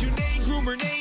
you, name, groomer, name.